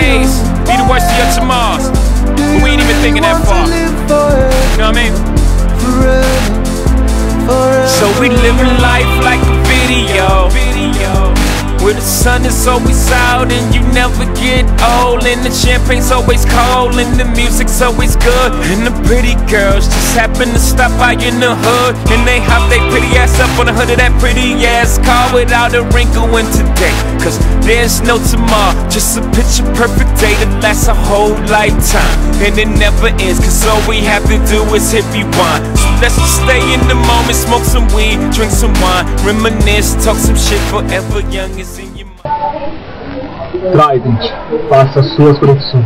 Young. be the worst of your tomorrows. But we ain't even thinking that far. You know what I mean? So we living life like a. Video. Where the sun is always out and you never get old. And the champagne's always cold and the music's always good. And the pretty girls just happen to stop by in the hood. And they hop they pretty ass on the hood of that pretty ass car without a wrinkle in today. Cause there's no tomorrow, just a picture perfect day that lasts a whole lifetime. And it never ends, cause all we have to do is hit rewind. So let's just stay in the moment, smoke some weed, drink some wine, reminisce, talk some shit forever young is in your mind. Trident, faça suas produções.